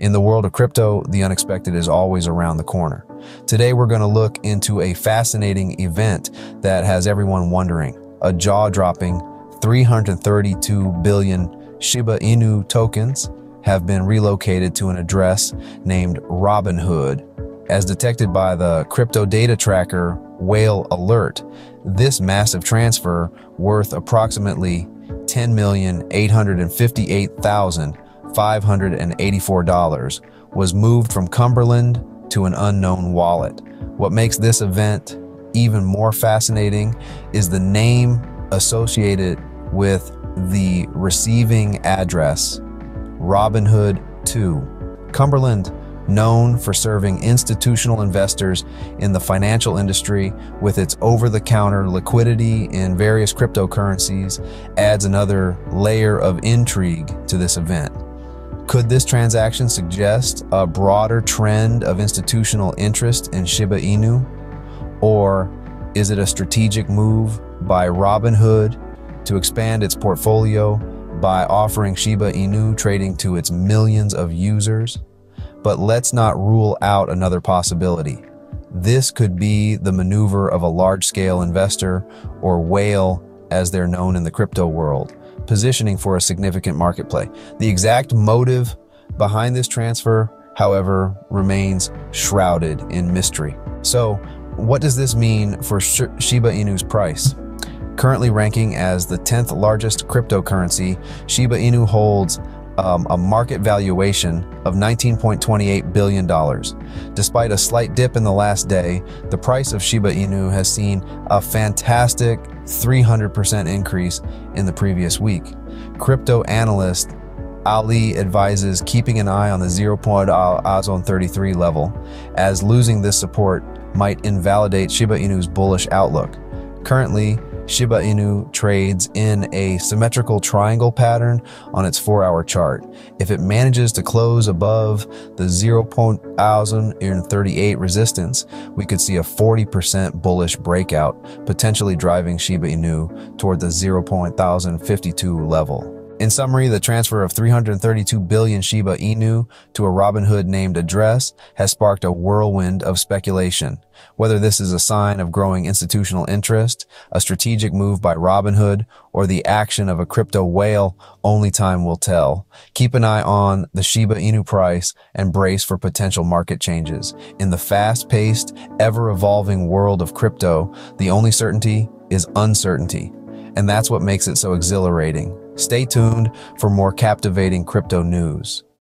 In the world of crypto, the unexpected is always around the corner. Today, we're going to look into a fascinating event that has everyone wondering. A jaw-dropping 332 billion Shiba Inu tokens have been relocated to an address named Robinhood. As detected by the crypto data tracker Whale Alert, this massive transfer worth approximately 10,858,000 $584 was moved from Cumberland to an unknown wallet. What makes this event even more fascinating is the name associated with the receiving address, Robinhood 2. Cumberland, known for serving institutional investors in the financial industry with its over-the-counter liquidity in various cryptocurrencies, adds another layer of intrigue to this event. Could this transaction suggest a broader trend of institutional interest in Shiba Inu? Or is it a strategic move by Robinhood to expand its portfolio by offering Shiba Inu trading to its millions of users? But let's not rule out another possibility. This could be the maneuver of a large-scale investor or whale as they're known in the crypto world positioning for a significant market play. The exact motive behind this transfer, however, remains shrouded in mystery. So, what does this mean for Shiba Inu's price? Currently ranking as the 10th largest cryptocurrency, Shiba Inu holds um, a market valuation of $19.28 billion. Despite a slight dip in the last day, the price of Shiba Inu has seen a fantastic 300% increase in the previous week. Crypto analyst Ali advises keeping an eye on the 0.0 33 level, as losing this support might invalidate Shiba Inu's bullish outlook. Currently, Shiba Inu trades in a symmetrical triangle pattern on its 4-hour chart. If it manages to close above the 0.1038 resistance, we could see a 40% bullish breakout, potentially driving Shiba Inu toward the 0.1052 level. In summary, the transfer of 332 billion Shiba Inu to a Robinhood named address has sparked a whirlwind of speculation. Whether this is a sign of growing institutional interest, a strategic move by Robinhood, or the action of a crypto whale, only time will tell. Keep an eye on the Shiba Inu price and brace for potential market changes. In the fast-paced, ever-evolving world of crypto, the only certainty is uncertainty. And that's what makes it so exhilarating. Stay tuned for more captivating crypto news.